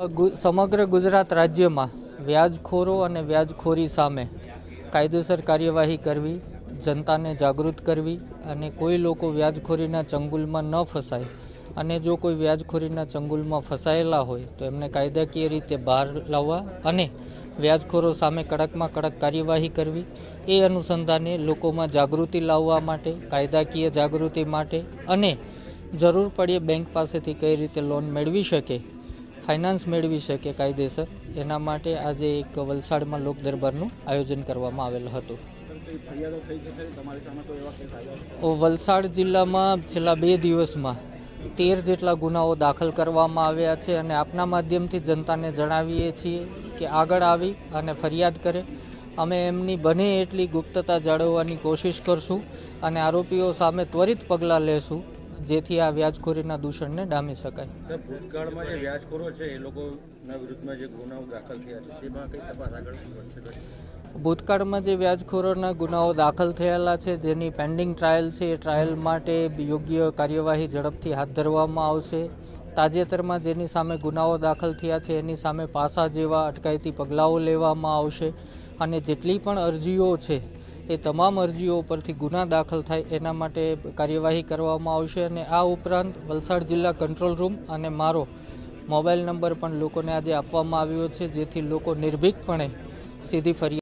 સમગ્ર ગુજરાત રાજ્યમાં વ્યાજખોરો અને વ્યાજખોરી સામે કાયદેસર કાર્યવાહી કરવી, જનતાને જાગૃત કરવી અને કોઈ લોકો વ્યાજખોરીના ચંગુલમાં ન ફસાય અને જો કોઈ વ્યાજખોરીના ચંગુલમાં ફસાયેલા હોય તો એમને કાયદાકીય રીતે બહાર લાવવા અને વ્યાજખોરો સામે કડકમાં કડક કાર્યવાહી કરવી, એ અનુસંધાને લોકોમાં જાગૃતિ લાવવા માટે, કાયદાકીય જાગૃતિ માટે અને જરૂર પડે બેંક પાસેથી કઈ રીતે લોન મેળવી શકે ફાઇનાન્સ મેળવી શકે કાયદેસર. એના માટે આજે એક વલસાડમાં લોક દરબારનું આયોજન કરવામાં આવેલું હતું. વલસાડ જિલ્લામાં છેલ્લા બે દિવસમાં તેર જેટલા ગુનાઓ દાખલ કરવામાં આવ્યા છે અને આપના માધ્યમથી જનતાને જણાવીએ છીએ કે આગળ આવી અને ફરિયાદ કરે. અમે એમની બને એટલી ગુપ્તતા જાળવવાની કોશિશ કરશું અને આરોપીઓ સામે ત્વરિત પગલાં લેશું. જેથી આ વ્યાજખોરીના દૂષણને ડામી શકાય. ભૂતકાળમાં જે વ્યાજખોરો છે એ લોકોના વિરુદ્ધમાં જે ગુનાઓ દાખલ થયા છે તેમાં કઈ તપાસ આગળ ભૂતકાળમાં જે વ્યાજખોરોના ગુનાઓ દાખલ થયેલા છે જેની પેન્ડિંગ ટ્રાયલ છે એ ટ્રાયલ માટે યોગ્ય કાર્યવાહી ઝડપથી હાથ ધરવામાં આવશે. તાજેતરમાં જેની સામે ગુનાઓ દાખલ થયા છે એની સામે પાસા જેવા અટકાયતી પગલાઓ લેવામાં આવશે. અને જેટલી પણ અરજીઓ છે એ તમામ અરજીઓ પરથી ગુના દાખલ થાય એના માટે કાર્યવાહી કરવામાં આવશે અને આ ઉપરાંત વલસાડ જિલ્લા કંટ્રોલ રૂમ અને મારો મોબાઈલ નંબર પણ લોકોને આજે આપવામાં આવ્યો છે, જેથી લોકો નિર્ભીકપણે સીધી ફરિયાદ